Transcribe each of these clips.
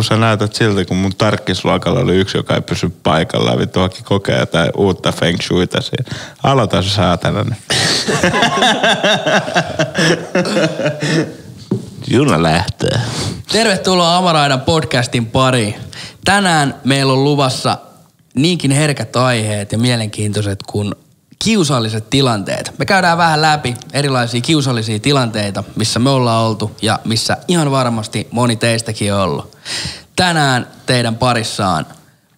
Vittu sä näytät siltä, kun mun tarkkisluokalla oli yksi, joka ei pysy paikallaan. Vittu haki kokea jotain uutta feng shuita siihen. Aloita se saatana. Juna lähtee. Tervetuloa Amaraidan podcastin pariin. Tänään meillä on luvassa niinkin herkät aiheet ja mielenkiintoiset kuin kiusalliset tilanteet. Me käydään vähän läpi erilaisia kiusallisia tilanteita, missä me ollaan oltu ja missä ihan varmasti moni teistäkin on ollut. Tänään teidän parissaan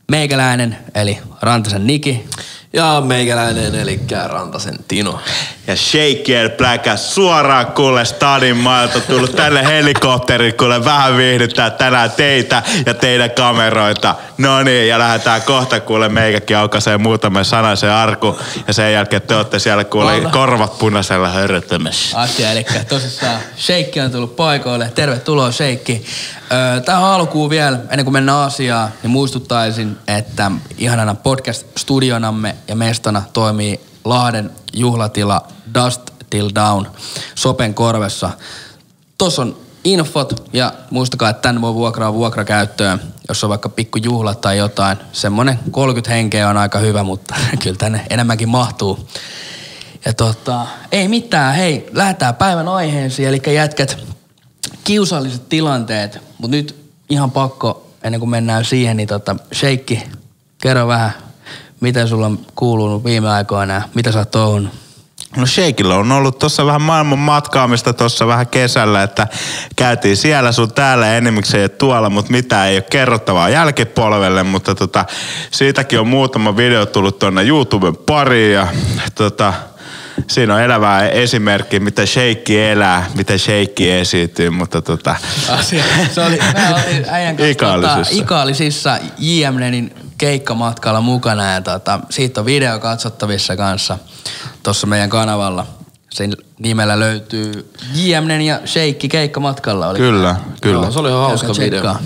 meikäläinen eli Rantasen Niki. Ja meikäläinen, eli Rantasen Tino. Ja Shaker Black suoraan kuule Stadin mailta tullut tänne helikopterit, kuule vähän viihdyttää tänään teitä ja teidän kameroita. No niin, ja lähdetään kohta kuule meikäkin aukaisee muutaman sanaisen arku ja sen jälkeen te olette siellä kuule Valta. korvat punaisella höröttämässä. Asia, eli tosissaan Sheikki on tullut paikoille. Tervetuloa Sheikki. Öö, Tähän alkuun vielä, ennen kuin mennään asiaan, niin muistuttaisin, että ihanana podcast-studionamme ja mestona toimii Lahden juhlatila Dust Till Down Sopen korvessa. Tuossa on infot ja muistakaa, että tänne voi vuokraa vuokrakäyttöön, jos on vaikka pikku juhlat tai jotain. Semmonen 30 henkeä on aika hyvä, mutta kyllä tänne enemmänkin mahtuu. Ja tota, ei mitään, hei, lähdetään päivän aiheeseen, eli jätkät, kiusalliset tilanteet, mutta nyt ihan pakko, ennen kuin mennään siihen, niin tota, Sheikki, kerro vähän, miten sulla on kuulunut viime aikoina, mitä sä oot touhunut? No Sheikillä on ollut tuossa vähän maailman matkaamista tuossa vähän kesällä, että käytiin siellä sun täällä enimmäkseen tuolla, mutta mitään ei ole kerrottavaa jälkipolvelle, mutta tota, siitäkin on muutama video tullut tuonne YouTuben pariin ja tota, siinä on elävää esimerkki, miten Sheikki elää, miten Sheikki esiintyy, mutta tota, Asia. Se oli, mä olin äijän kanssa. Tota, Ikaalisissa JMNin keikkamatkalla mukana ja tota, siitä on video katsottavissa kanssa tuossa meidän kanavalla. Sen nimellä löytyy JMN ja Sheikki keikkamatkalla. Oli kyllä, kyllä. Joo, se oli ihan hauska video. tsekkaa.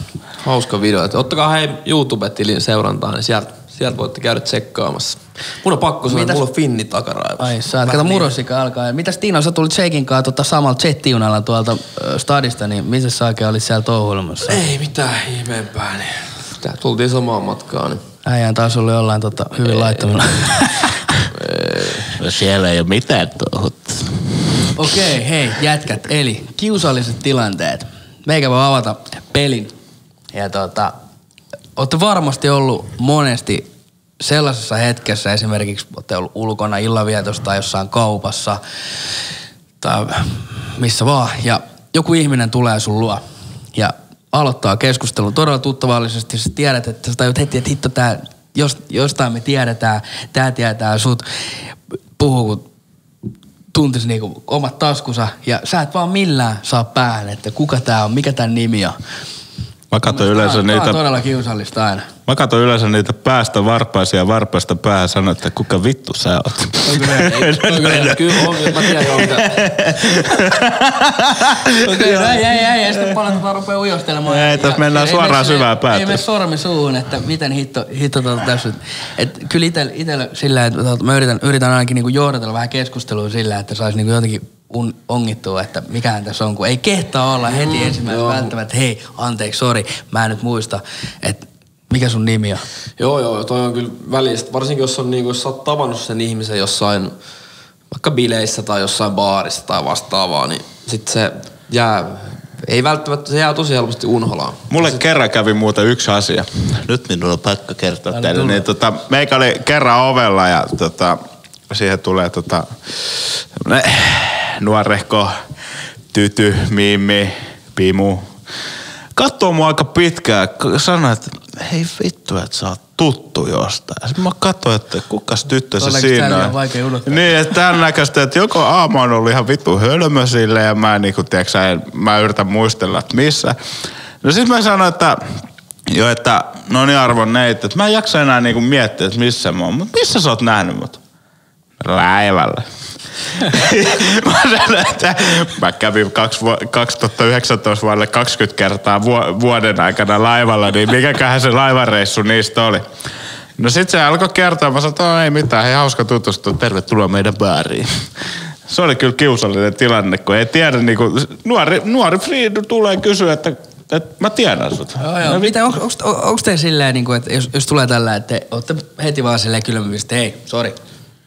Hauska video. Et ottakaa hei YouTube-tilin seurantaan, niin sieltä, sieltä voitte käydä tsekkaamassa. Mun on pakko sanoa, että mulla on finni takaraivossa. Ai sä oot, Vähän kato murrosika alkaa. Mitäs Tiina, sä tulit Sheikin kanssa tota samalla jettiunalla tuolta ö, stadista, niin missä sä oikein olit siellä touhuilemassa? Ei mitään ihmeempää. Niin. Tää tultiin samaan matkaan. Niin. Äijän taas ollut jollain tota, hyvin laittomilla. No siellä ei ole mitään touhuttu. Okei, okay, hei jätkät, eli kiusalliset tilanteet. Meikä voi avata pelin. Ja tota, olette varmasti ollut monesti sellaisessa hetkessä, esimerkiksi olette ollut ulkona illanvietossa tai jossain kaupassa tai missä vaan, ja joku ihminen tulee sun luo ja aloittaa keskustelun todella tuttavallisesti. Sä tiedät, että sä tajut heti, että hitto tää, jos, jostain me tiedetään, tää tietää sut, puhuu tuntis niinku omat taskunsa ja sä et vaan millään saa päähän, että kuka tää on, mikä tän nimi on. Mä katson yleensä on- niitä on todella kiusallista aina. Mä katson yleensä niitä päästä varpaisia ja varpaista päähän ja sanon, että kuka vittu sä oot. Kyllä, kyllä on, mä tiedän jo mitä. Okei, ei, ei, ei, ei, sitten palataan rupea ujostelemaan. Ei, tässä mennään suoraan syvään päätyyn. Ei mene sormi suuhun, että miten hitto, hitto tota tässä. Et kyllä itellä, itellä sillä, että tota, mä yritän, yritän ainakin niinku johdatella vähän keskustelua sillä, että saisi niinku jotenkin un, ongittua, että mikähän tässä on, kun ei kehtaa olla heti ensimmäisenä välttämättä, hei, anteeksi, sori, mä en nyt muista, että mikä sun nimi on. Joo, joo, toi on kyllä välistä. Varsinkin jos, on, niinku, jos sä oot tavannut sen ihmisen jossain, vaikka bileissä tai jossain baarissa tai vastaavaa, niin sit se jää, ei välttämättä, se jää tosi helposti unholaan. Mulle kerran kävi muuta yksi asia. Nyt minun on pakko kertoa teille. Niin, tota, meikä oli kerran ovella ja tota, siihen tulee tota, semmonen nuorehko tyty, mimmi, pimu. Katsoo mua aika pitkään ja sanoo, että hei vittu, että sä oot tuttu jostain. Sitten mä katsoin, että kukas tyttö se siinä on on. vaikea unohtaa. Niin, että tämän näköistä, että joko aamu on ollut ihan vittu hölmö sille ja mä, niinku, tiiäksä, en- mä yritän muistella, että missä. No sit mä sanoin, että jo, että no niin arvon neit, että mä en jaksa enää niinku miettiä, että missä mä oon. Mutta missä sä oot nähnyt mut? Läivällä. Mä sanoin, että mä kävin kaksi vu- 2019 vuodelle 20 kertaa vu- vuoden aikana laivalla, niin mikäköhän se laivareissu niistä oli. No sit se alkoi kertoa, mä sanoin, että "No ei mitään, hei hauska tutustua, tervetuloa meidän baariin. Se oli kyllä kiusallinen tilanne, kun ei tiedä, niin kuin, nuori, nuori Friidu tulee kysyä, että Et mä tiedän sut. Joo, joo. Mitä, on, onks, on, onks te silleen, niin kuin, että jos, jos tulee tällä, että te ootte heti vaan silleen kylmävissä, että hei, sori,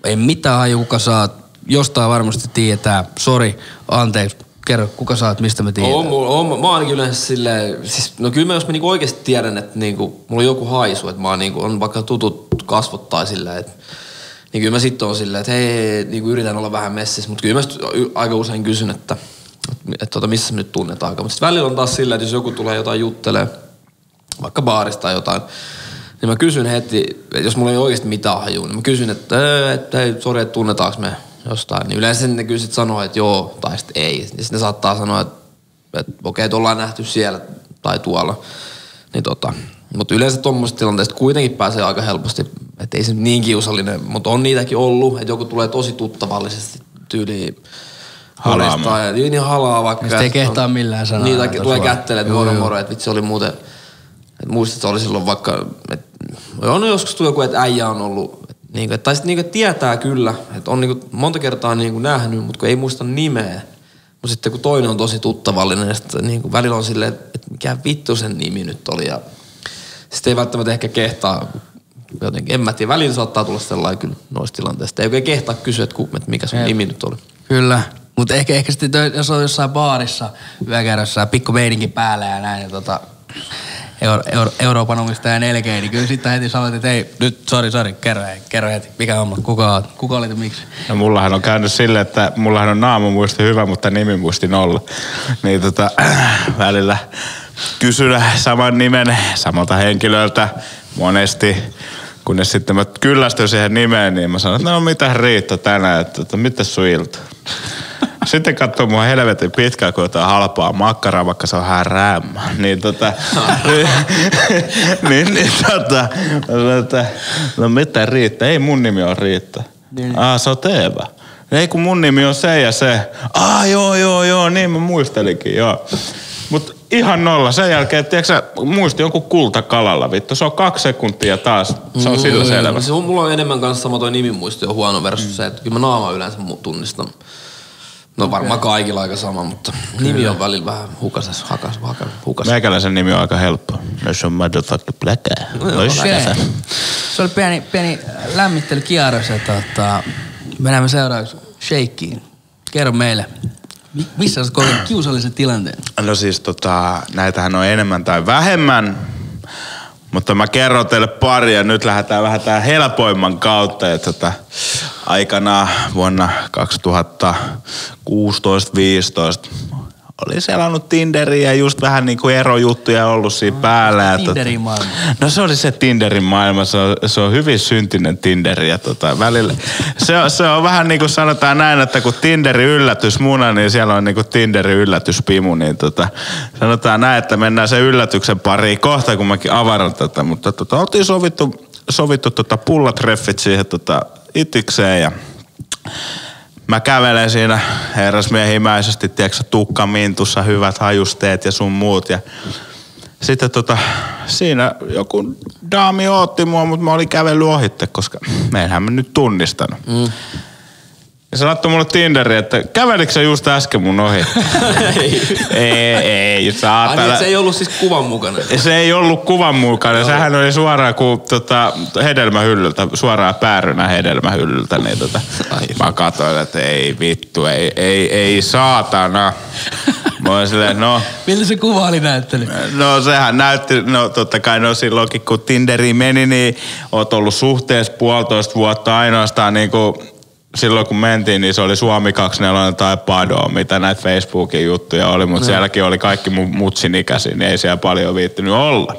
ei mitään haju, kuka saat, jostain varmasti tietää, sori, anteeksi, kerro, kuka saat, mistä me tiedetään. On, on, mä ainakin yleensä silleen, siis, no kyllä mä jos mä niinku oikeasti tiedän, että niinku, mulla on joku haisu, että mä oon niinku, on vaikka tutut kasvot tai silleen, että niin kyllä mä sitten on silleen, että hei, niinku yritän olla vähän messissä, mutta kyllä mä aika usein kysyn, että, että, tota, missä me nyt tunnetaan. Mutta sitten välillä on taas silleen, että jos joku tulee jotain juttelee, vaikka baarista tai jotain, niin mä kysyn heti, jos mulla ei oikeasti mitään hajua, niin mä kysyn, että, "Ää, että hei, sori, että tunnetaanko me jostain. Niin yleensä ne kyllä sit sanoo, että joo tai sitten ei. Ja sitten ne saattaa sanoa, että, että okei, että ollaan nähty siellä tai tuolla. Niin tota, mutta yleensä tuommoisesta tilanteesta kuitenkin pääsee aika helposti, että ei se niin kiusallinen, mutta on niitäkin ollut, että joku tulee tosi tuttavallisesti tyyliin Halaamaan. ja niin halaa vaikka. Ja sit ei kehtaa millään sanoa Niin, tai tuossa tulee vaan. kättelee, että moro moro, että vitsi oli muuten, että muistat, että oli silloin vaikka, että on joskus tullut joku, että äijä on ollut, niinku, että- tai sitten että tietää kyllä, että on niinku monta kertaa niinku nähnyt, mutta kun ei muista nimeä. Mutta sitten kun toinen on tosi tuttavallinen, niin sitten niinku välillä on silleen, että mikä vittu sen nimi nyt oli. Ja sitten ei välttämättä ehkä kehtaa, jotenkin, en mä tiedä, välillä saattaa tulla sellainen kyllä noista tilanteista. Ei oikein kehtaa kysyä, että, ku, että mikä sun Jep. nimi nyt oli. Kyllä. Mutta ehkä, ehkä sitten, jos on jossain baarissa yökerrossa ja pikku meininki päällä ja näin, ja tota, Euro, Euro, Euroopan omistaja nelkeä, niin kyllä sitten heti sanoit, että ei, nyt, sori, sori, kerro, hei, kerro heti, mikä homma, kuka oot, kuka olit ja miksi? No mullahan on käynyt silleen, että mullahan on naamamuisti hyvä, mutta nimimuisti nolla. Niin tota, välillä kysyn saman nimen samalta henkilöltä monesti, kunnes sitten mä kyllästyn siihen nimeen, niin mä sanon, että no mitä Riitta tänään, että, että mitä sun ilta? Sitten katsoo mua helvetin pitkään, kun jotain halpaa makkaraa, vaikka se on vähän räämmä. Niin tota, niin, niin tota, että no mitä Riitta, ei mun nimi on Riitta. Niin. Ah, se on Teeva. Ei kun mun nimi on se ja se. Ah, joo, joo, joo, niin mä muistelinkin, joo. Mut ihan nolla. Sen jälkeen, tiedätkö sä, muisti jonkun kultakalalla, vittu. Se on kaksi sekuntia taas. Se on sillä selvä. Se on, mulla on enemmän kanssa sama toi nimimuisti on huono versus se, että kyllä mä naama yleensä tunnistan. No varmaan kaikilla aika sama, mutta nimi on välillä vähän hukasessa, hakas, hakas, hukasessa. Meikäläisen nimi on aika helppo. No se on motherfucker black. Ois Okei. se. Se oli pieni, pieni lämmittelykierros ja tota, mennään seuraavaksi Shakeen. Kerro meille, mi- missä olet kokenut kiusallisen tilanteen? No siis tota, näitähän on enemmän tai vähemmän. Mutta mä kerron teille pari ja nyt lähdetään vähän tää helpoimman kautta. Ja tota, aikana vuonna 2016-15 oli selannut Tinderiä ja just vähän niinku erojuttuja ollut siinä päällä. Ja Tinderin maailma. No se oli se Tinderin maailma, se on, se on hyvin syntinen Tinderi ja tota, välillä, se, on- se on vähän niin kuin sanotaan näin, että kun Tinderi yllätys muna, niin siellä on niin kuin Tinderi yllätyspimu, niin tota, sanotaan näin, että mennään se yllätyksen pariin kohta, kun mäkin avaran tätä, mutta tota, oltiin sovittu, sovittu tota pullatreffit siihen tota, itikseen ja Mä kävelen siinä herrasmiehimäisesti, tiedätkö, tukka mintussa, hyvät hajusteet ja sun muut. Ja sitten tota, siinä joku daami ootti mua, mutta mä olin kävellyt ohitte, koska meinhän mä nyt tunnistanut. Mm. Ja se laittoi mulle Tinderi, että kävelikö sä just äsken mun ohi? ei, ei, Ai saatana. niin, että se ei ollut siis kuvan mukana. Se ei ollut kuvan mukana. Sehän oli suoraan kuin tota, hedelmähyllyltä, suoraan päärynä hedelmähyllyltä. Niin tota, mä katsoin, että ei vittu, ei, ei, ei saatana. Mä olin silleen, no, Miltä se kuva oli näyttänyt? no sehän näytti, no totta kai no silloinkin kun Tinderi meni, niin oot ollut suhteessa puolitoista vuotta ainoastaan niin kuin silloin kun mentiin, niin se oli Suomi 24 tai Pado, mitä näitä Facebookin juttuja oli, mutta sielläkin oli kaikki mun mutsin ikäisiä, niin ei siellä paljon viittynyt olla.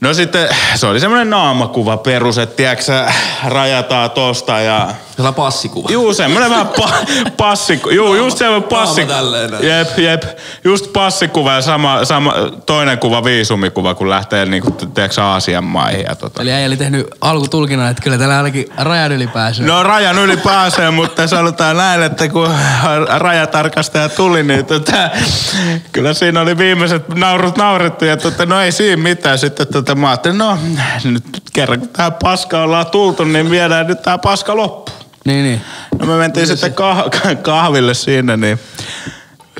No sitten se oli semmoinen naamakuva perus, että tiedätkö sä, rajataan tosta ja... Sillä passikuva. Juu, semmoinen vähän pa- passi... Juu, just semmoinen passi... naama tälleen näin. Jep, jep. Just passikuva ja sama, sama, toinen kuva viisumikuva, kun lähtee niinku, tiedätkö Aasian maihin ja tota. Eli äijä oli tehnyt alkutulkinnan, että kyllä täällä ainakin rajan yli pääsee. No rajan yli pääsee, mutta sanotaan näin, että kun rajatarkastaja tuli, niin tota, kyllä siinä oli viimeiset naurut naurettu ja tota, no ei siinä mitään. Sitten tota, mä ajattelin, no nyt kerran kun tää paska ollaan tultu, niin viedään nyt tää paska loppu. Niin, niin. No me mentiin sitten kah- kahville siinä, niin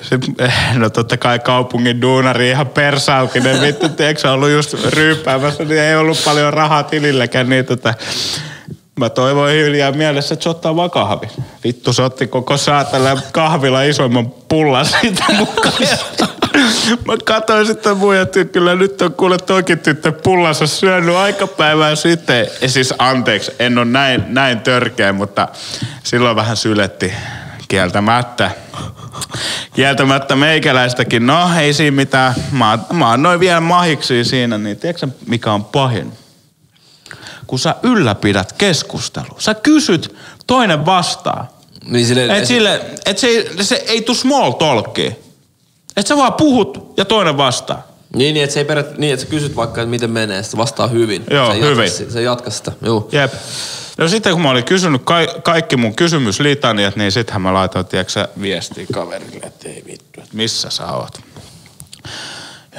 Sitten, eh, no totta kai kaupungin duunari ihan persaukinen, vittu, tiedätkö, ollut just ryyppäämässä, niin ei ollut paljon rahaa tililläkään, niin tota, Mä toivoin hiljaa mielessä, että se ottaa vaan kahvi. Vittu, se otti koko saatella kahvilla isoimman pullan siitä mukaan. Mä katsoin sitten muija, että kyllä nyt on kuule toki tyttö pullansa syönyt aikapäivää sitten. Ja siis anteeksi, en ole näin, näin törkeä, mutta silloin vähän syletti kieltämättä. Kieltämättä meikäläistäkin. No, ei siinä mitään. Mä, mä annoin vielä mahiksi siinä, niin tiedätkö mikä on pahin? kun sä ylläpidät keskustelua. Sä kysyt, toinen vastaa. Niin sille, Et, sille, et se, se ei tuu small talkia. Et sä vaan puhut ja toinen vastaa. Niin, niin että se ei perät, niin, että sä kysyt vaikka, että miten menee, se vastaa hyvin. Joo, se hyvin. Jatka, se jatkaa sitä, joo. Jep. No sitten kun mä olin kysynyt ka- kaikki mun kysymyslitaniat, niin sittenhän mä laitoin, tiedätkö viestiä kaverille, että ei vittu, että missä sä oot.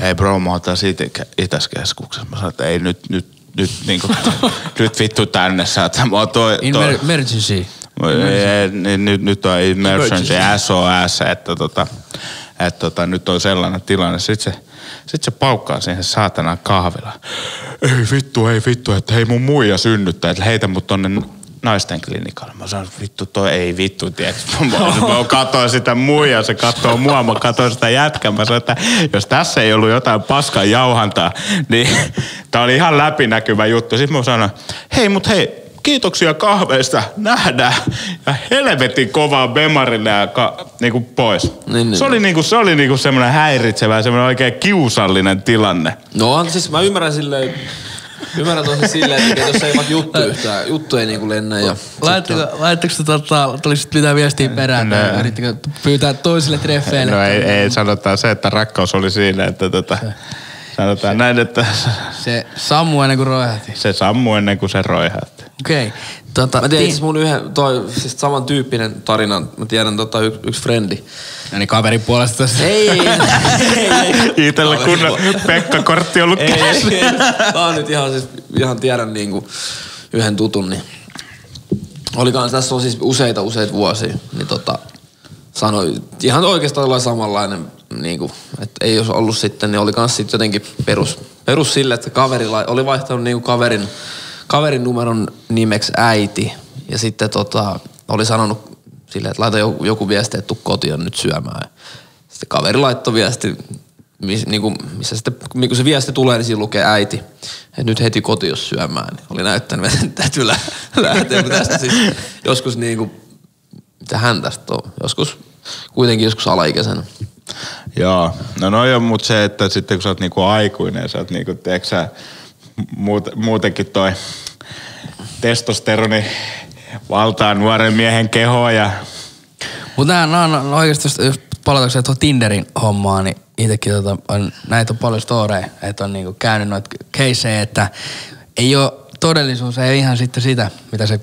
Hei bro, mä oon itä- Itäskeskuksessa. Mä sanoin, että ei nyt, nyt, nyt, niinku, nyt vittu tänne sä oot. Mä oon toi, toi, Emergency. Ei, niin nyt, nyt on emergency SOS, että, tota, että tota, nyt on sellainen tilanne. Sitten se, sit se paukkaa siihen saatana kahvila. Ei vittu, ei vittu, että hei mun muija synnyttää, että heitä mut tonne naisten klinikalle. Mä sanoin, vittu toi ei vittu, tiedätkö? Mä, mä katsoin sitä muijaa, se katsoo mua, mä katsoin sitä jätkää. Mä sanoin, että jos tässä ei ollut jotain paskan jauhantaa, niin tää oli ihan läpinäkyvä juttu. Sitten mä sanoin, hei mut hei, kiitoksia kahveista, nähdään. Ja helvetin kovaa bemarille ja ka, niinku pois. Niin, niin. se oli, niinku, se oli niinku semmoinen häiritsevä, semmoinen oikein kiusallinen tilanne. No on, siis mä ymmärrän silleen, ymmärrän tosi silleen, että jos ei vaikka juttu yhtään, juttu ei niinku lennä ja... Laittako, laittako te tota, tuli sit mitään viestiä perään, No. tai yrittikö pyytää toisille treffeille? No ei, ei sanotaan se, että rakkaus oli siinä, että tota, sanotaan näin, että Se sammui ennen kuin roihahti. se sammui ennen kuin se roihahti. Okei. Okay. Tota, Mä tiedän ti- mun yhden, toi, siis samantyyppinen tarina, mä tiedän tota yksi, yksi frendi. No niin, kaverin puolesta tässä. Ei, ei, ei, ei. Itellä kunnon Pekka-kortti ollut Ei, ei, ei. Tää on nyt ihan, siis, ihan tiedän niinku yhden tutun, niin oli kans, tässä on siis useita useita vuosia, niin tota, sanoi ihan oikeastaan olla samanlainen, niinku, että ei olisi ollut sitten, niin oli kans sitten jotenkin perus, perus sille, että kaveri lai- oli vaihtanut niinku kaverin, kaverin numeron nimeksi äiti ja sitten tota, oli sanonut silleen, että laita joku, joku viesti, että tuu kotiin nyt syömään. Sitten kaveri laittoi viesti, mis, niinku, missä sitten, kun se viesti tulee, niin siinä lukee äiti. Että nyt heti kotiin jos syömään. Niin oli näyttänyt, että täytyy lä- lähteä, tästä siis joskus niinku, mitä hän tästä on, joskus, kuitenkin joskus alaikäisenä. Joo, no no on mut se, että sitten kun sä oot niinku aikuinen, sä oot niinku, tiedätkö sä, muut, muutenkin toi testosteroni valtaa nuoren miehen kehoa ja Mutta nämä on oikeasti, jos, jos palataanko tuohon Tinderin hommaan, niin itsekin tota, on, näitä on paljon storeja, että on niinku käynyt noita caseja, että ei ole, todellisuus ei ihan sitten sitä, mitä se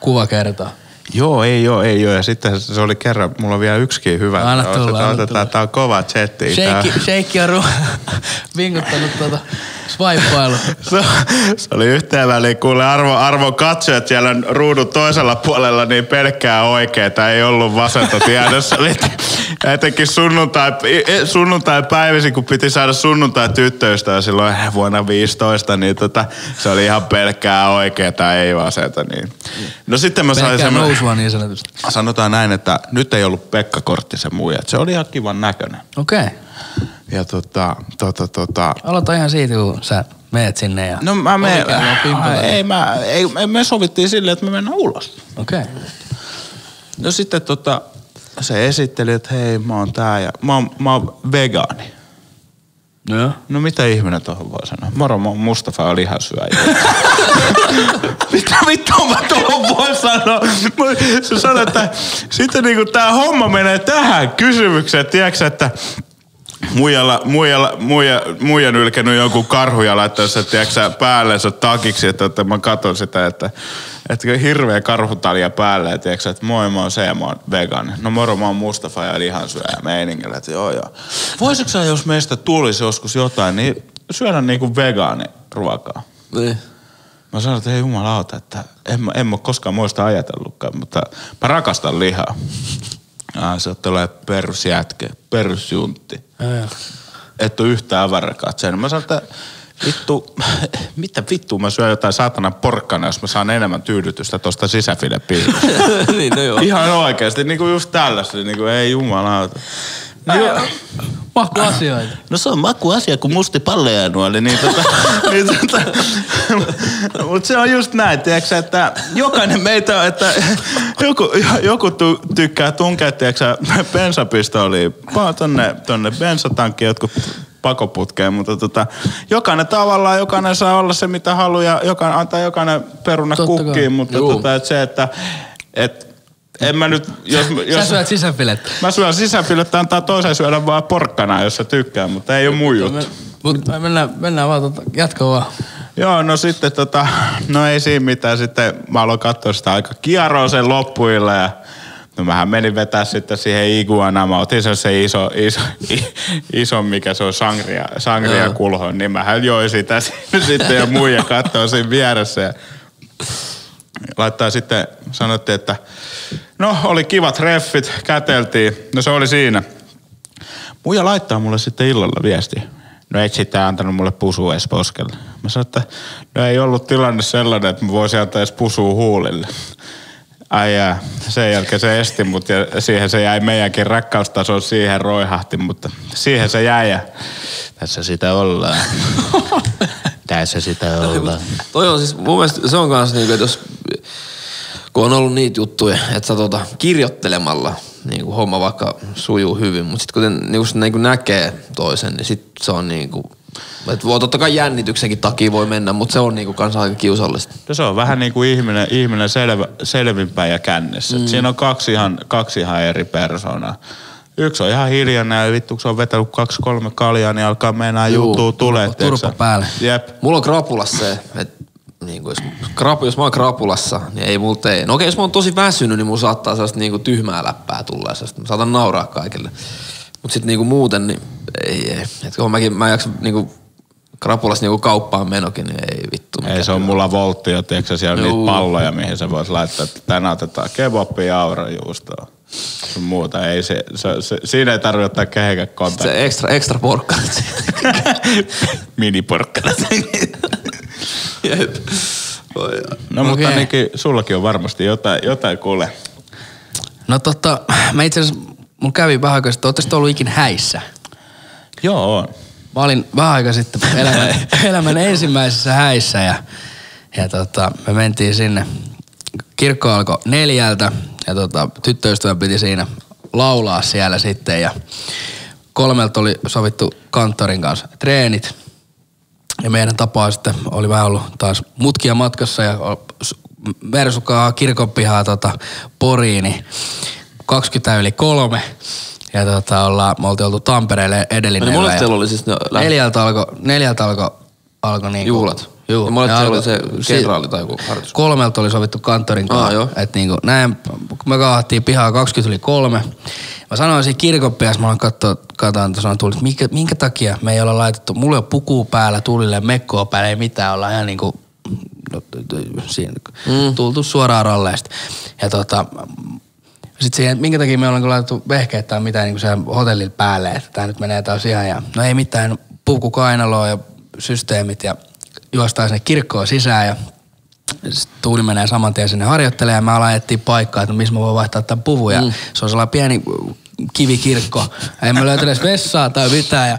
kuva kertoo. Joo, ei joo, ei joo. Ja sitten se oli kerran, mulla on vielä yksikin hyvä. Anna tulla, anna tulla. tää on kova chatti. Sheikki, sheikki on ru- vinkuttanut tuota swipeilu. Se, se oli yhteen väliin, kuule arvo, arvo katsojat siellä ruudun toisella puolella, niin pelkkää oikeeta, ei ollut vasenta tiedossa. Etenkin sunnuntai, sunnuntai päivisin, kun piti saada sunnuntai tyttöystä silloin vuonna 15, niin tota, se oli ihan pelkkää oikeeta, ei vasenta. Niin. No sitten mä sain semmoinen, nousua niin sanotusti. sanotaan näin, että nyt ei ollut Pekka Korttisen muija. että Se oli ihan kivan näköinen. Okei. Okay. Ja tota, tota, tota, Aloita ihan siitä, kun sä meet sinne ja... No mä menen, ei, mä, ei, me sovittiin silleen, että me mennään ulos. Okei. Okay. No sitten tota, se esitteli, että hei mä oon tää ja mä oon, mä oon vegaani. No. No mitä ihminen tuohon voi sanoa? Moro, mä oon Mustafa on lihansyöjä. mitä vittua mä tuohon voi sanoa? Se sanoi, että sitten niinku tää homma menee tähän kysymykseen, tiedätkö, että muijalla, muijalla, muija, muija nylkenyt jonkun karhu ja laittanut sen, tiedätkö, päällensä takiksi, että, että mä katson sitä, että, että hirveä karhutalja päälle, tiedätkö, että moi mä oon se ja mä oon vegaani. No moro, mä oon Mustafa ja lihansyöjä meiningillä, että joo joo. Voisitko sä, jos meistä tulisi joskus jotain, niin syödä niinku vegaaniruokaa? Niin. Mä sanoin, että ei jumalauta, että en, en mä koskaan muista ajatellutkaan, mutta mä rakastan lihaa. Ah, se tulee perusjätke, perusjuntti. Et ole yhtään avarakatseinen. Mä sanon, että vittu, mitä vittu mä syön jotain saatana porkkana, jos mä saan enemmän tyydytystä tosta sisäfilepiiristä. niin, no joo. Ihan oikeasti, niinku just tällaista, niinku ei jumalauta. Joo. Makuasioita. No se on makuasia, kun musti palleja nuoli, niin tota, niin tota, mutta se on just näin, tiiäksä, että jokainen meitä, että joku, joku tu, tykkää tunkea, tiiäksä, vaan tonne, tonne bensatankkiin jotkut pakoputkeen, mutta tota, jokainen tavallaan, jokainen saa olla se mitä haluaa ja jokainen, antaa jokainen peruna Totta kai. kukkiin, mutta Juu. tota, et se, että et, en mä nyt, jos, Sä jos syöt sisäfilettä. Mä syön sisäfilettä, antaa toisen syödä vaan porkkana, jos se tykkää, mutta ei ole mun juttu. Mutta mennään, mennään vaan, tota, jatka vaan. Joo, no sitten tota, no ei siinä mitään. Sitten mä aloin katsoa sitä aika kieroa sen loppuilla ja no mähän menin vetää sitten siihen iguanaan. Mä otin sen se iso, iso, iso mikä se on sangria, sangria Joo. kulhon, niin mähän join sitä sitten ja muija katsoo siinä vieressä ja laittaa sitten, sanottiin, että no oli kivat treffit, käteltiin, no se oli siinä. Muija laittaa mulle sitten illalla viesti. No et sitten antanut mulle pusua edes poskelle. Mä sanoin, että no ei ollut tilanne sellainen, että mä voisin antaa edes pusua huulille. Ai jää. Sen jälkeen se esti mut ja siihen se jäi meidänkin rakkaustaso siihen roihahti, mutta siihen se jäi ja tässä sitä ollaan. Tässä sitä ollaan. Toi on siis, mun mielestä se on kans niinku, että jos, kun on ollut niitä juttuja, että sä tota, kirjoittelemalla niinku, homma vaikka sujuu hyvin, mutta sitten kun se niinku näkee toisen, niin sit se on niinku, että voi totta kai jännityksenkin takia voi mennä, mutta se on niinku kans aika kiusallista. No se on vähän niin kuin ihminen, ihminen selvä, selvinpäin ja kännessä. Mm. Siinä on kaksi ihan, kaksi ihan eri persoonaa. Yksi on ihan hiljainen ja vittu kun se on vetänyt kaksi kolme kaljaa, niin alkaa meinaa Juu, juttua tulee. turpa- päälle. Jep. Mulla on krapulassa se, että niin jos, krapu, jos mä oon krapulassa, niin ei mulla tee. No okei, jos mä oon tosi väsynyt, niin mulla saattaa sellaista niinku tyhmää läppää tulla. Sellaista, mä saatan nauraa kaikille. Mut sit niinku muuten, niin ei, ei. Et kun mäkin, mä en jaksa niinku krapulassa niinku kauppaan menokin, niin ei vittu. Ei se on mulla voltti jo, tiedätkö siellä on Juu. niitä palloja, mihin se voisi laittaa, että tänään otetaan kebabia ja aurajuustoa. Sun muuta ei se, se, se, siinä ei tarvitse ottaa kehenkään kontaktia. Se ekstra, ekstra porkkanat siinä. Miniporkkana. Jep. Oi, No mutta Okei. ainakin sullakin on varmasti jotain, jotain kuule. No tota, mä itse asiassa, mulla kävi vähän aikaa sitten, ootteko te ollut ikin häissä? Joo, on. Mä olin vähän aikaa sitten elämän, elämän ensimmäisessä häissä ja, ja tota, me mentiin sinne. Kirkko alkoi neljältä ja tota, tyttöystävä piti siinä laulaa siellä sitten ja kolmelta oli sovittu kanttorin kanssa treenit. Ja meidän tapaa sitten oli vähän ollut taas mutkia matkassa ja Mersukaa kirkon pihaa tota, Poriin, niin 20 yli kolme. Ja tota, ollaan, me oltiin oltu Tampereelle edellinen Niin molemmat yö oli siis ne lähtö- Neljältä alkoi neljältä alko, alko niinku, Juhlat. Juu. Ja molemmat oli se kenraali tai joku harjoitus. Kolmelta oli sovittu kanttorin kanssa. Aa, joo. Et niinku, näin, me kaahattiin pihaa 20 yli kolme. Mä sanoin siinä kirkon pihassa, mä aloin katsoa, katsoin tuossa tuli, että minkä, minkä, takia me ei olla laitettu, mulla ei ole pukua päällä, tulille mekkoa päällä, ei mitään, ollaan ihan niinku, no, siinä, mm. tultu suoraan ralleista. Ja tota, sitten siihen, että minkä takia me ollaan laitettu vehkeet tai mitään niin siellä hotellilla päälle, että tämä nyt menee taas ihan ja no ei mitään, puku kainaloa ja systeemit ja juostaan sinne kirkkoon sisään ja Tuuli menee saman tien sinne harjoittelemaan ja mä alan etsiä paikkaa, että missä mä voin vaihtaa tämän puvun ja mm. se on sellainen pieni kivikirkko. Ei mä löytä edes vessaa tai mitään ja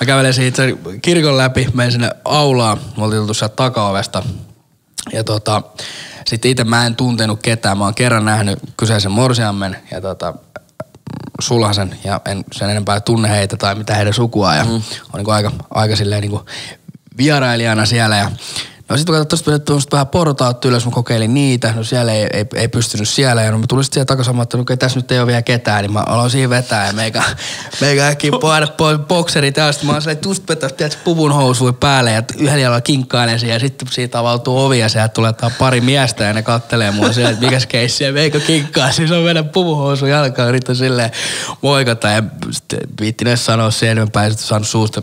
mä kävelen siitä kirkon läpi, menen sinne aulaan, me oltiin tultu sieltä takaovesta ja tota, sitten itse mä en tuntenut ketään. Mä oon kerran nähnyt kyseisen morsiammen ja tota, sulhasen ja en sen enempää tunne heitä tai mitä heidän sukua. Ja mm. on niin aika, aika silleen niin vierailijana siellä ja No sitten kun katsoin tuosta vähän portaat ylös, mä kokeilin niitä, no siellä ei, ei, ei pystynyt siellä. Ja no mä tulin sitten siellä takaisin, että no, okei, tässä nyt ei ole vielä ketään, niin mä aloin siinä vetää ja meikä, meikä äkkiä poida pois bokserit ja sitten mä oon silleen, just vetäis, tiedätkö, puvun housui päälle ja yhdellä jalalla kinkkailen siihen ja sitten siitä avautuu ovi ja sieltä tulee tää pari miestä ja ne kattelee mua silleen, että mikäs keissi ja meikö kinkkaa, siis on mennä puvun housu jalkaan, yritän silleen moikata ja sitten viittin edes sanoa sen enempää, sitten saanut suusta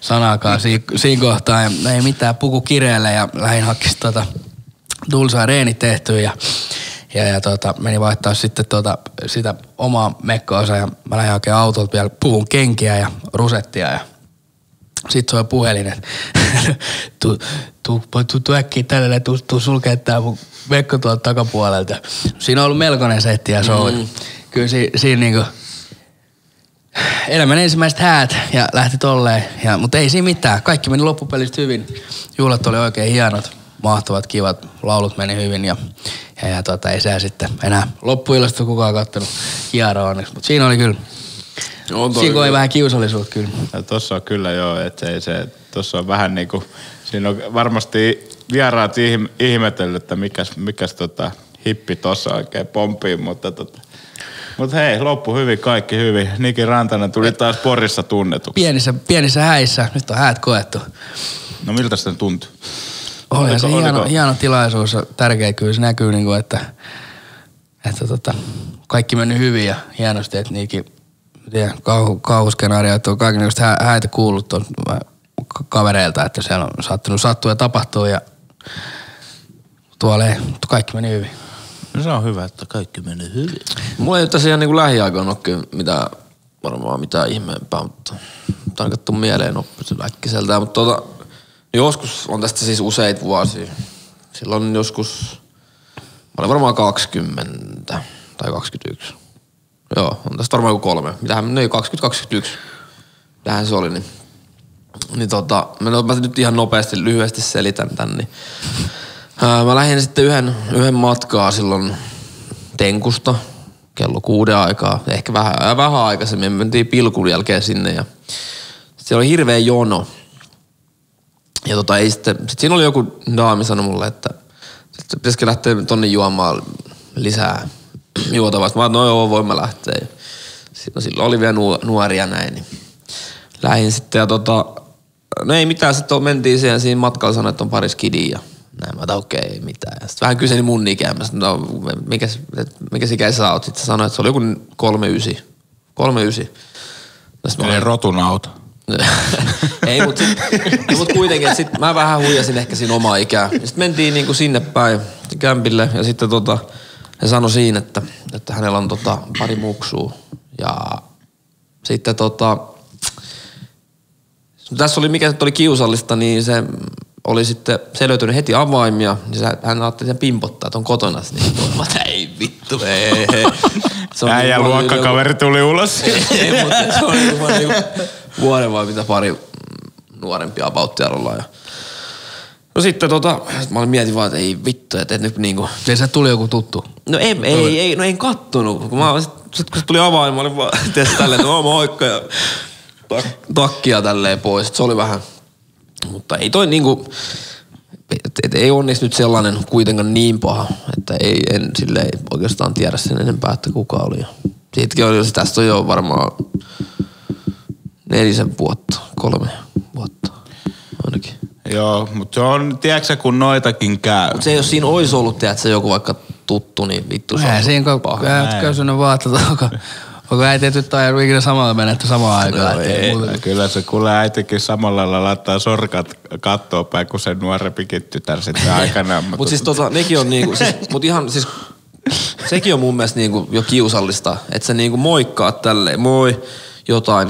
sanaakaan siinä, siinä kohtaa. Ja ei mitään puku kireelle ja lähdin hakkista tota Tulsaa reeni tehtyä ja, Ja, ja tota, meni vaihtaa sitten tota, sitä omaa mekkoa ja mä lähdin hakemaan autolta vielä puvun kenkiä ja rusettia ja sitten soi puhelin, että tuu, tuu äkkiä tälle, tuu, tuu sulkee tää mun mekko tuolta takapuolelta. Siinä on ollut melkoinen setti ja show. Mm. Kyllä si, siinä niinku, elämän ensimmäiset häät ja lähti tolleen. Ja, mutta ei siinä mitään. Kaikki meni loppupelistä hyvin. Juhlat oli oikein hienot, mahtavat, kivat. Laulut meni hyvin ja, ja, ja tota, ei se sitten enää loppuillasta kukaan kattonut hieroa onneksi. Mutta siinä oli kyllä On toi Siinä oli vähän kiusallisuutta kyllä. Ja tossa on kyllä joo, että se, se, tossa on vähän niinku, siinä on varmasti vieraat ihm, ihmetellyt, että mikäs, mikäs tota hippi tossa oikein pomppii, mutta tota, mut hei, loppu hyvin, kaikki hyvin. Niki Rantanen tuli taas Porissa tunnetuksi. Pienissä, pienissä häissä, nyt on häät koettu. No miltä se tuntui? Oli se Oliko- hieno, oliko- hieno tilaisuus, tärkeä kyllä se näkyy, niin kuin, että, että tota, kaikki meni hyvin ja hienosti, että niinkin tiedä, kauhu, kauhuskenaarioita on kaikenlaista hä- häitä kuullut tuon kavereilta, että siellä on saattanut sattua ja tapahtua ja mutta kaikki meni hyvin. No se on hyvä, että kaikki meni hyvin. Mulla ei tosiaan niinku lähiaikoina ole kyllä mitään, varmaan mitään ihmeempää, mutta ainakaan tuu mieleen oppisi äkkiseltään. Mutta tota, joskus on tästä siis useita vuosia. Silloin joskus, mä olin varmaan 20 tai 21. Joo, on tästä varmaan joku kolme. Mitähän, no ei 20-21. Mitähän se oli, niin niin tota, mä nyt ihan nopeasti, lyhyesti selitän tän, niin mä lähdin sitten yhden, yhden matkaa silloin Tenkusta kello kuuden aikaa, ehkä vähän, vähän aikaisemmin, me mentiin pilkun jälkeen sinne ja siellä oli hirveä jono. Ja tota ei sitten, sit siinä oli joku daami sanoi mulle, että sit pitäisikö lähteä tonne juomaan lisää juotavaa. Mä että no joo, voimme lähteä. Ja sit- No silloin oli vielä nuo- nuoria näin, niin lähdin sitten ja tota, no ei mitään, sitten mentiin siihen siinä matkalla sanoi, että on pari skidia ja näin, mä että okei, ei mitään. Ja sitten vähän kyseli mun ikää, mä sanoin, no mikä, mikä ikä sä oot? Sitten se sanoi, että se oli joku 39. 39. No sit mä Eli rotun auto. ei, mutta mut kuitenkin, että sit mä vähän huijasin ehkä siinä omaa ikää. Sitten mentiin niinku sinne päin kämpille ja sitten tota, he sanoi siinä, että, että hänellä on tota pari muksua. Ja sitten tota, tässä oli mikä nyt oli kiusallista, niin se oli sitten, se ei löytynyt heti avaimia, niin se, hän ajatteli sen pimpottaa, että on kotona. Niin mä että ei vittu, ei, ei. Se on Äijä niin- luokkakaveri tuli ulos. ei, mutta se on niinku vaan niinku vuoden vai mitä pari nuorempia abauttiarolla. Ja... No sitten tota, sit mä olin mietin vaan, että ei vittu, että et nyt niinku... Se se tuli joku tuttu. No ei, ei, ei, no en kattonut. Kun, mä, sit, sit kun se tuli avain, mä olin vaan tietysti tälleen, että oo moikka ja tak, takkia tälleen pois. Et se oli vähän, mutta ei toi niinku, et, et, ei onneksi nyt sellainen kuitenkaan niin paha, että ei, en silleen oikeastaan tiedä sen enempää, että kuka oli. Siitäkin oli, tästä on jo varmaan nelisen vuotta, kolme vuotta ainakin. Joo, mutta se on, tiedätkö kun noitakin käy. Mutta se jos siinä olisi ollut, tiedät, se joku vaikka tuttu, niin vittu se on siinä kun kysynyt vaan, että onko, äiti tyttö ajanut ikinä samalla menettä samaan aikaan. No että ei. muuta- Kyllä se kuule äitikin samalla lailla laittaa sorkat kattoo päin kuin se nuorempikin tytär sitten aikanaan. Mutta siis tota, nekin on niinku, siis, mut ihan siis, sekin on mun mielestä niinku jo kiusallista, että sä niinku moikkaat tälleen, moi, jotain,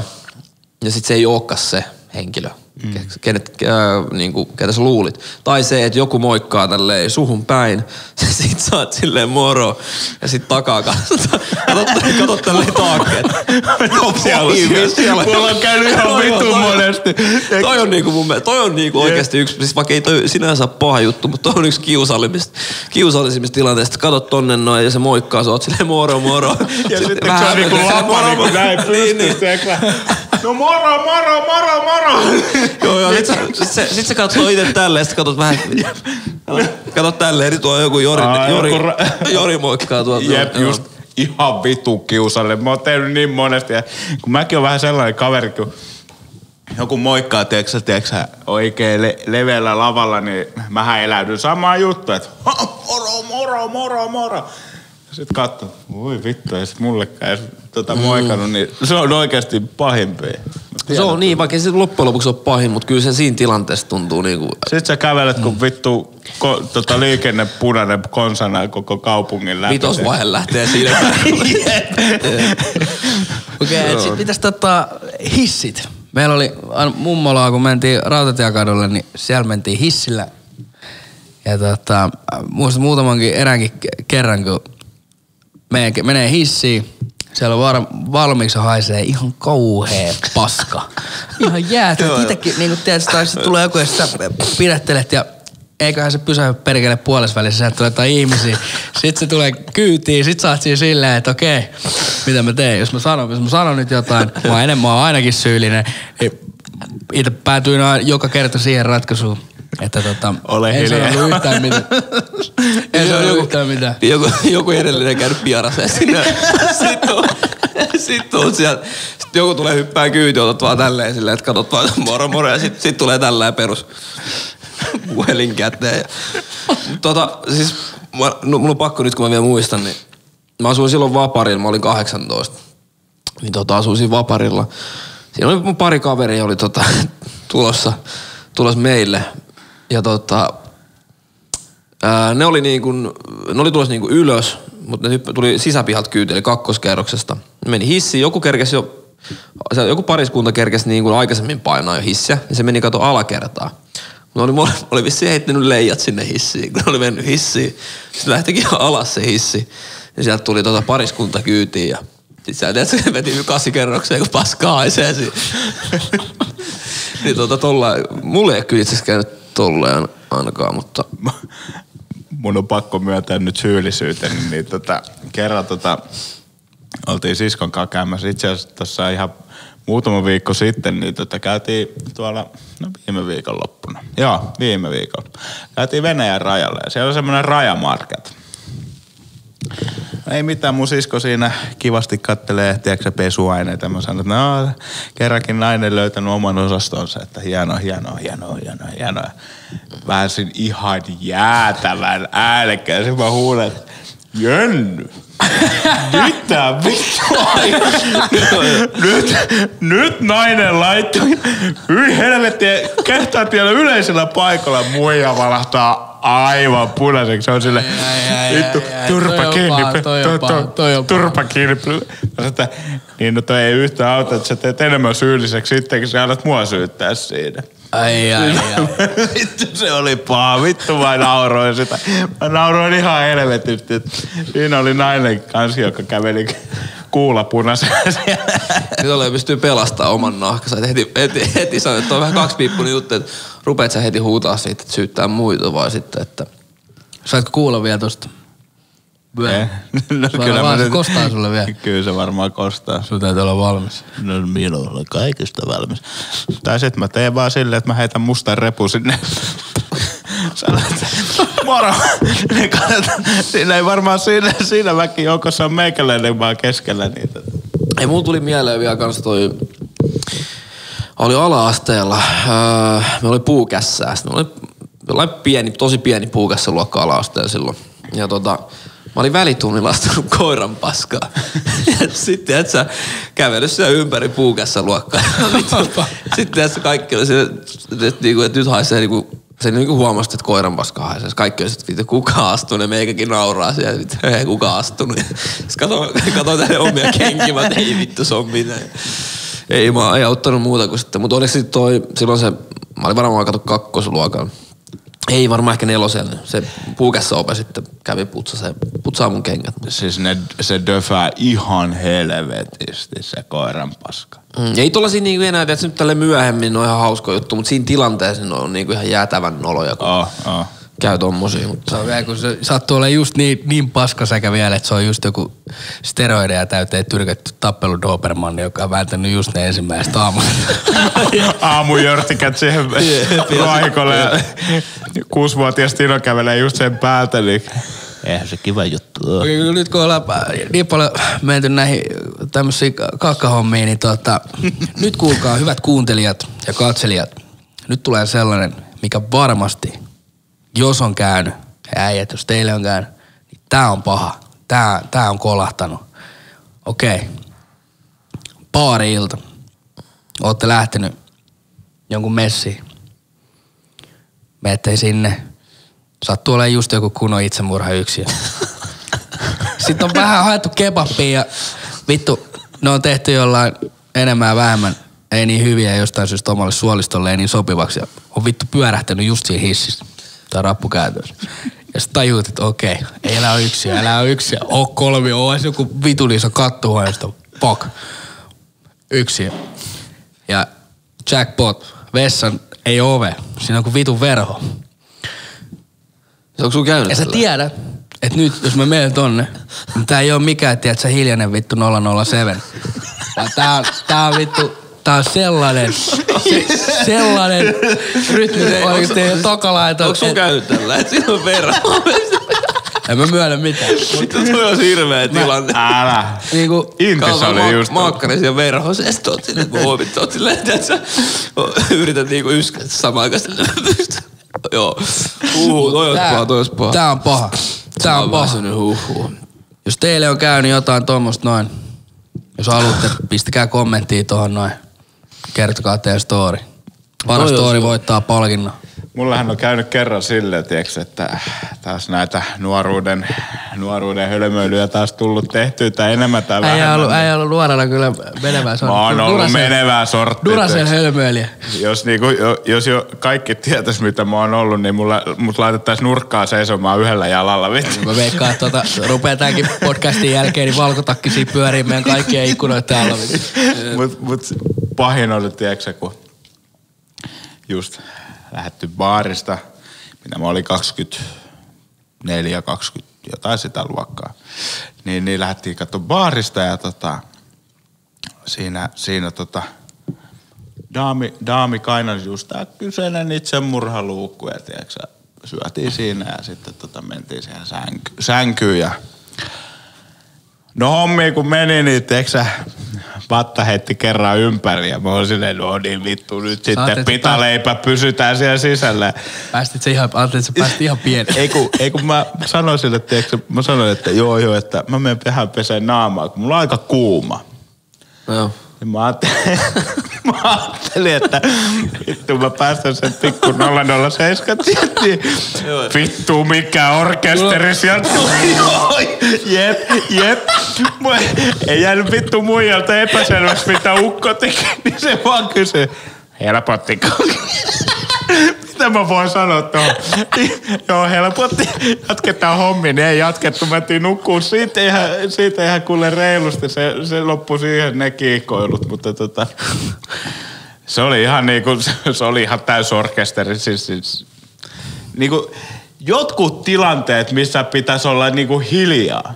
ja sit se ei olekaan se henkilö, mm. kenet, äh, niinku, ketä sä luulit. Tai se, että joku moikkaa tälleen suhun päin, sit sä oot silleen moro, ja sit takaa katsot, katsot, katsot tälleen taakse. siellä, Oi, siellä. Mulla on käynyt ihan on- monesti. Toi on niinku mun mielestä, toi on niinku oikeesti yksi, siis vaikka ei toi sinänsä ole paha juttu, mutta toi on yksi kiusallisimmista, kiusallisimmista tilanteista. Katot tonne noin ja se moikkaa, sä oot silleen moro moro. Ja sitten se on niinku lapa niinku näin niin, niin. pystyssä. No moro, moro, moro, moro. Joo, joo, sit sä, sit sä, sit sä katsoo itse tälleen, sit katsot vähän, katsot tälleen, niin tuo joku Jori, Aa, Jori, joku ra- Jori moikkaa tuolta. Jep, Joo. just ihan vitu kiusalle. Mä oon tehnyt niin monesti. Ja kun mäkin on vähän sellainen kaveri, kun joku moikkaa, tiedätkö, tiedätkö, oikein le- leveällä lavalla, niin mähän eläydyn samaan juttuun, että "Ha, moro, moro, moro, moro. Sitten katso, voi vittu, ei sit mullekään edes tota moikannut, niin se on oikeasti pahimpia. Se on niin, vaikka se loppujen lopuksi ole pahin, mutta kyllä se siinä tilanteessa tuntuu niinku... Sitten sä kävelet, kun vittu ko, tota, liikenne punainen konsana koko kaupungin läpi. Vitosvaihe lähtee siinä. Okei, okay, sitten mitäs tota hissit? Meillä oli mummolaa, kun mentiin Rautatiekadulle, niin siellä mentiin hissillä. Ja tota, muistan muutamankin eräänkin ke- kerran, kun menee, menee hissiin, siellä on var, valmiiksi haisee ihan kauhea paska. Ihan jäätä. Itekin, niin kuin tiedät, tai sitten tulee joku, ja sä pidättelet ja eiköhän se pysäy perkele puolessa välissä, sieltä tulee jotain ihmisiä. Sitten se tulee kyytiin, sit sä oot siinä silleen, että okei, mitä mä teen? Jos mä sanon, jos mä sanon nyt jotain, mä oon enemmän mä oon ainakin syyllinen. niin Itse päätyin joka kerta siihen ratkaisuun, että tota, Ole en hiljaa. sanonut yhtään mitään. En sanonut yhtään mitään. Joku, joku edellinen käynyt piaraseen sinne. Sitten on, sit on siellä. Sitten joku tulee hyppää kyytiin, otat vaan tälleen silleen, että katsot vaan moro moro ja sitten sit tulee tällä perus puhelin käteen. Tota, siis mä, no, mulla on pakko nyt, kun mä vielä muistan, niin mä asuin silloin Vaparilla, mä olin 18. Niin tota, asuin siinä Vaparilla. Siinä oli mun pari kaveria oli tota, tulossa, tulossa meille. Ja tota, ää, ne oli niin kuin, ne oli tulossa niin kuin ylös, mutta ne tuli sisäpihalta kyyti, eli kakkoskerroksesta. Ne meni hissiin, joku kerkesi jo, joku pariskunta kerkesi niin kuin aikaisemmin painaa jo hissiä, ja se meni kato alakertaa. Ne oli, oli vissiin heittänyt leijat sinne hissiin, kun ne oli mennyt hissiin. Sitten lähtikin alas se hissi. Ja sieltä tuli tota pariskunta kyytiin ja sitten sä tiedät, se veti kassikerrokseen, kun paskaa haisee niin tota tolla, mulle ei kyllä itse asiassa käynyt tolleen ainakaan, mutta mun on pakko myöntää nyt syyllisyyteni, niin tota, kerran tota, oltiin siskon kanssa käymässä itse asiassa tuossa ihan muutama viikko sitten, niin tota, käytiin tuolla, no viime viikon loppuna. Joo, viime viikolla. Käytiin Venäjän rajalle ja siellä on semmoinen rajamarket. Ei mitään, mun sisko siinä kivasti kattelee, tiedätkö pesuaineita. Mä sanoin, että no, kerrankin nainen löytänyt oman osastonsa, että hieno, hieno, hieno, hieno, hieno. Pääsin ihan jäätävän äänekkään. Mä huulen, Jönny, mitä vittua? nyt, nyt nainen laittoi, hyi helvetti, kehtaa vielä yleisellä paikalla muija valahtaa aivan punaiseksi. Se on sille, vittu, turpa toi on kiinni. Turpa kiinni. Niin no toi ei yhtään auta, että sä teet enemmän syylliseksi sitten, kun sä alat mua syyttää siinä. Ai, ai, ai. vittu se oli paha, vittu mä nauroin sitä. Mä nauroin ihan helvetisti. Siinä oli nainen kanssa, joka käveli kuulapunaisena siellä. nyt pystyy pelastamaan oman nahkansa. Et Heti, heti, heti sanoi, että on vähän kaksipiippunen juttu, että rupeat sä heti huutaa siitä, että syyttää muita vai sitten, että Saitko kuulla vielä tosta? Eh, No, Vai- vai se nyt- kostaa sulle vielä? Kyllä se varmaan kostaa. Sun täytyy olla valmis. No minulla on kaikista valmis. Tai sit mä teen vaan silleen, että mä heitän mustan repu sinne. Moro. Niin katsotaan, siinä ei varmaan siinä, siinä väki joukossa on meikäläinen vaan keskellä niitä. Ei, mulla tuli mieleen vielä kans toi, oli ala-asteella, öö, me oli puukässää. Sitten me oli jollain pieni, tosi pieni puukässäluokka ala-asteella silloin. Ja tota, mä olin välitunnilla astunut koiran paskaa. Ja sitten et sä kävellyt siellä ympäri puukässäluokkaa. sitten et sä kaikki oli se, että, niinku, että nyt haisee niinku, se niinku huomasi, että koiran paska haisee. Kaikki sitten, että kuka astunut meikäkin nauraa siellä, että kuka astunut. Sitten katsoin, katsoin tänne omia kenkiä, että ei vittu se on minä. Ei mä ei auttanut muuta kuin sitten, mutta sitten toi, silloin se, mä olin varmaan kato kakkosluokan. Ei varmaan ehkä nelosella. Se puukässä ope sitten kävi putsaa, putsaa mun kengät. Siis ne, se döfää ihan helvetisti se koiran paska. Mm, ei tollasia niinku enää, että nyt tälle myöhemmin ne on ihan hauska juttu, mutta siinä tilanteessa ne on niinku ihan jäätävän noloja, kun Oh, oh. Käy tommosia. Mutta Se on vielä, kun se sattuu olemaan just niin, niin paskasäkä vielä, että se on just joku steroideja täyteen tyrkätty tappelu Dobermanni, joka on välttänyt just ne ensimmäiset aamut. Aamujörtikät siihen vaihikolle ja kuusivuotias Tino kävelee just sen päältä, niin eihän se kiva juttu ole. Okei, Nyt kun ollaan niin paljon menty näihin tämmöisiin kakkahommiin, niin tota, nyt kuulkaa hyvät kuuntelijat ja katselijat. Nyt tulee sellainen, mikä varmasti, jos on käynyt, ja äijät, jos teille on käynyt, niin tää on paha. Tää, tää on kolahtanut. Okei. Baari-ilta. ootte lähtenyt jonkun messiin. Menette sinne. Sattuu olemaan just joku kunnon itsemurha yksi. Sitten on vähän haettu kebappia ja vittu, ne on tehty jollain enemmän ja vähemmän ei niin hyviä jostain syystä omalle suolistolle ei niin sopivaksi. Ja on vittu pyörähtänyt just siinä hississä tai rappukäytössä. Ja sitten tajuut, että okei, ei elä yksi, ole yksi. Oo kolmi, oo edes joku vitun iso kattohuoneesta. Fuck. Yksi. Ja jackpot, vessan ei ove. Siinä on kuin vitun verho. Se onko sun käynyt Ja sä tiedät, että nyt jos mä menen tonne, niin tää ei oo mikään, tiedät sä, hiljainen vittu 007. Vaan tää tää on vittu, tää on sellainen, se, sellainen rytmi oikeesti takalaita. Onko sun käynyt tällä? Et siinä on verho. En mä myönnä mitään. Vittu toi on hirveä tilanne. Älä. Niinku, Intissä oli just... Maakkaris ja verho, se sit oot sinne muovit, oot silleen, että sä yrität niinku yskätä samaan aikaan. Joo. Uhu, toi olisi paha, toi olisi paha. Tää on paha. Tää on paha. huhu. Jos teille on käynyt jotain tuommoista noin, jos haluatte, pistäkää kommenttia tuohon noin. Kertokaa teidän story. Paras story voittaa palkinnon. Mullahan on käynyt kerran silleen, tiiäks, että taas näitä nuoruuden, nuoruuden hölmöilyjä taas tullut tehtyä tai enemmän tai Ei vähemmän. ollut, ei ollut nuorena kyllä menevää Mä oon ollut menevää sorttia. Tiiäks. hölmöilijä. Jos, niinku, jo, jos jo kaikki tietäis mitä mä oon ollut, niin mulla, mut laitettaisiin nurkkaa seisomaan yhdellä jalalla. Vittu. Mä veikkaan, että tota, rupeaa tämänkin podcastin jälkeen, niin valkotakki siinä pyörii meidän kaikkien ikkunoiden alla. mut, mut pahin oli, tiedätkö, kun just lähetty baarista, mitä mä olin 24, 20, jotain sitä luokkaa. Niin, niin lähdettiin katsomaan baarista ja tota, siinä, siinä tota, daami, daami kainasi just tää kyseinen itsemurhaluukku ja tiedätkö, syötiin siinä ja sitten tota, mentiin siihen sänky, sänkyyn ja No hommi kun meni, niin tiedätkö sä, vatta heitti kerran ympäri ja mä olin silleen, no niin vittu, nyt sitten ajattelit, että pitaleipä pysytään siellä sisällä. Päästit se ihan, ajattelin, että sä päästit ihan pieni. Ei kun, ei kun mä sanoin sille, tiedätkö, mä sanoin, että joo joo, että mä menen vähän peseen naamaa, kun mulla on aika kuuma. Joo. Niin mä ajattelin, mä ajattelin, että vittu mä päästän sen pikku 007 niin vittu mikä orkesteri sieltä tuli. Jep, jep. Mua Ei jäänyt vittu muijalta epäselväksi mitä ukko teki, niin se vaan kysyi, helpottiko? Mitä mä voin sanoa tuohon? Joo, helpotti. Jatketaan hommi. Niin ei jatkettu. Mä tiin nukkuun. Siitä ihan, siitä ihan kuule reilusti. Se, se loppui siihen ne kiihkoilut. Mutta tota, se oli ihan niinku, se oli ihan täys orkesteri. Siis, siis, niinku, jotkut tilanteet, missä pitäisi olla niinku hiljaa.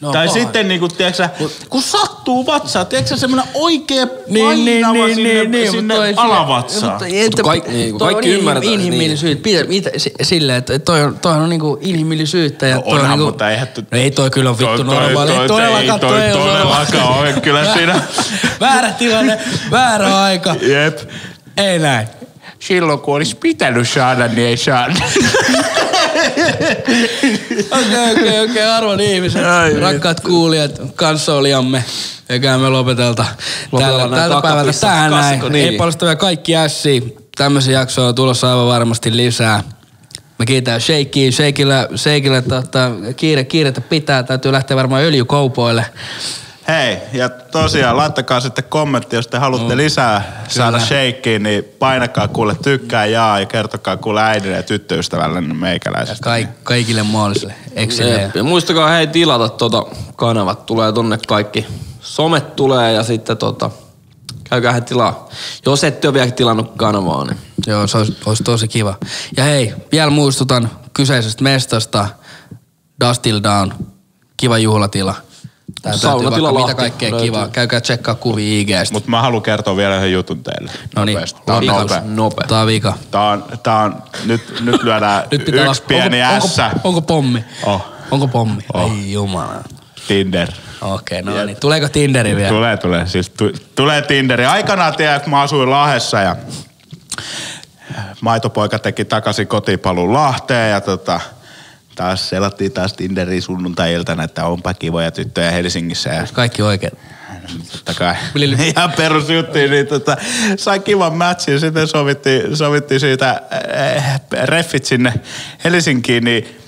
No, tai paha. sitten niinku, tiedätkö, kun sattuu vatsaan, tiedätkö semmoinen oikea Niin, painava niin, niin, sinne, niin, niin, sinne mutta toi- alavatsaan. Mutta, ei, Mutta kaikki- niin, toi kaikki on ymmärtää, niin. Inhimillisyyttä. Pitä, mitä, si- silleen, että toi on, toi on niinku inhimillisyyttä. Ja No toi onhan, on niinku, mutta eihän tu- no ei toi kyllä on vittu normaali. toi- Ei todellakaan toi- toi ei todellakaan ole. Kyllä siinä... Väärä tilanne, väärä aika. Jep. Ei näin. Silloin kun olisi pitänyt saada, niin ei saada. Okei, okei, okei, arvon ihmiset, Ai rakkaat kuulijat, kanssoliamme. Eiköhän me lopetelta tällä, tältä päivältä takapissat tähän näin. niin. Ei palsta vielä kaikki ässiä. Tämmöisiä jaksoja on tulossa aivan varmasti lisää. Me kiitän Shakea. Shakeillä, Shakeillä tota, kiire, kiirettä pitää. Täytyy lähteä varmaan öljykaupoille. Hei, ja tosiaan laittakaa sitten kommentti, jos te haluatte lisää saada shakeen, niin painakaa kuule tykkää jaa ja kertokaa kuule äidille ja tyttöystävälle meikäläisestä. Kaik, kaikille mahdollisille. Jep. Ja muistakaa hei tilata tota kanavat, tulee tonne kaikki. Somet tulee ja sitten tota, käykää he tilaa. Jos ette ole vielä tilannut kanavaa, niin Joo, se olisi, olisi tosi kiva. Ja hei, vielä muistutan kyseisestä mestasta. Dustil Down. Kiva juhlatila. Tää täytyy Saunatila vaikka mitä Lahti kaikkea löytyy. kivaa. Käykää tsekkaa kuvia IGstä. Mutta mä haluan kertoa vielä yhden jutun teille. No niin, Nopeasti. Tää on Vika. nopea. nopea. Tää on vika. Tää on, tää on, nyt, nyt lyödään Nyt pitää yksi olla- pieni onko, ässä. Onko, onko pommi? Oh. Onko pommi? Oh. Ei jumala. Tinder. Okei, okay, no niin. Tuleeko Tinderi vielä? Tulee, tulee. Siis tu, tulee Tinderi. Aikanaan tiedät, kun mä asuin Lahdessa ja maitopoika teki takaisin kotipaluun Lahteen ja tota, taas selattiin taas Tinderiä sunnuntai-iltana, että onpa kivoja tyttöjä Helsingissä. Ja, Kaikki oikein. totta kai. Ihan perusjuttiin, niin tota, sai kivan matchin. Sitten sovittiin, sovittiin siitä äh, reffit sinne Helsinkiin, niin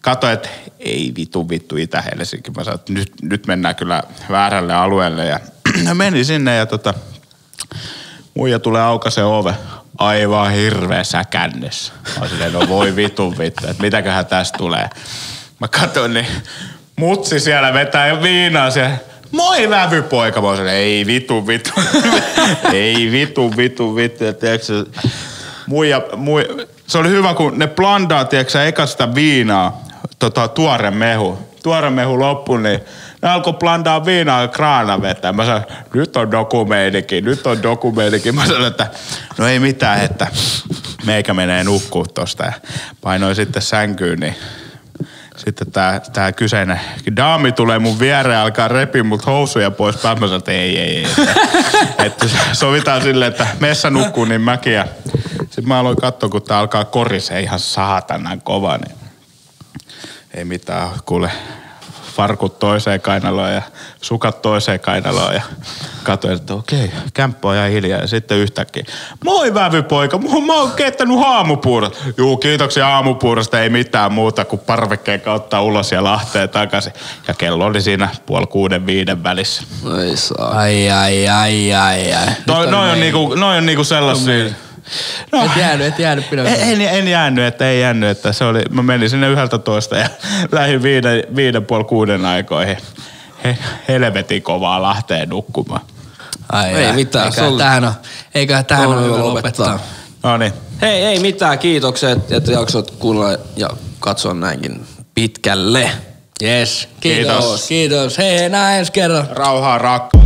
katsoin, että ei vitu vittu Itä-Helsinki. Mä sanoin, että nyt, nyt mennään kyllä väärälle alueelle. Ja meni sinne ja tota, muija tulee aukaisee ove. Aivan hirveä säkännes. Mä silleen, no voi vitun vittu, että mitäköhän tästä tulee. Mä katson, niin mutsi siellä vetää jo viinaa siellä. Moi vävypoika. Mä silleen, ei vitu vitu. ei vitu vitu vittu. Tiedätkö, muija, muija, se oli hyvä, kun ne blandaa, tiedätkö eka sitä viinaa, tota, tuore mehu. Tuore mehu loppu, niin ne alkoi blandaa viinaa ja kraana vetää. Mä sanoin, nyt on dokumeenikin, nyt on dokumeenikin. Mä sanoin, että no ei mitään, että meikä menee nukkuu tosta. Ja painoin sitten sänkyyn, niin sitten tää, tää kyseinen daami tulee mun viereen, alkaa repi mut housuja pois päin. Mä sanoin, että ei, ei, ei. Että, että sovitaan silleen, että messa nukkuu, niin mäkin. Ja sitten mä aloin katsoa, kun tää alkaa korisee ihan saatanan kova, niin ei mitään, kuule farkut toiseen kainaloon ja sukat toiseen kainaloon ja katsoin, että okei, kämppä on ihan hiljaa ja sitten yhtäkkiä, moi vävypoika, mä, oon keittänyt aamupuurot. Juu, kiitoksia aamupuurosta, ei mitään muuta kuin parvekkeen kautta ulos ja Lahteen takaisin. Ja kello oli siinä puoli kuuden viiden välissä. Saa. Ai, ai, ai, ai, ai. Toi, Nyt noi, on niinku, noi on niinku sellaisia... No, Et jäänyt, et jäänyt pidemmän. en, en, jäänyt, että ei jäänyt, että se oli, mä menin sinne yhdeltä toista ja lähdin viiden, viiden puoli kuuden aikoihin. He, helvetin kovaa Lahteen nukkumaan. Ai, Ei ai. mitään, Eiköhän oli- tähän on, eiköhän tähän on on hyvä lopettaa. lopettaa. No niin. Hei, ei mitään. Kiitokset, että jaksoit kuunnella ja katsoa näinkin pitkälle. Yes, kiitos. Kiitos. Kiitos. Hei, hei, näin ensi kerran. Rauhaa rakkautta.